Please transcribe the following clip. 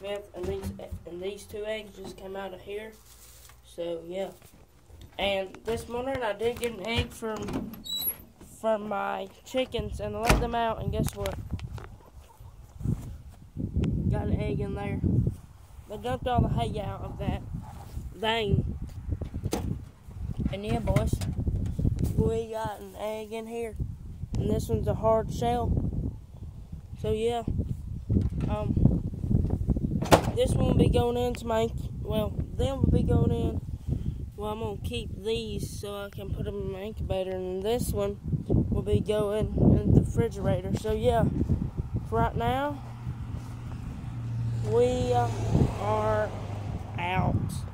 25th, and these and these two eggs just came out of here. So yeah. And this morning I did get an egg from from my chickens and let them out and guess what? Got an egg in there. They dumped all the hay out of that thing. And yeah boys, we got an egg in here. And this one's a hard shell. So yeah. Um this one will be going into my well, them will be going in well, I'm going to keep these so I can put them in my incubator, and this one will be going in the refrigerator. So, yeah, right now, we are out.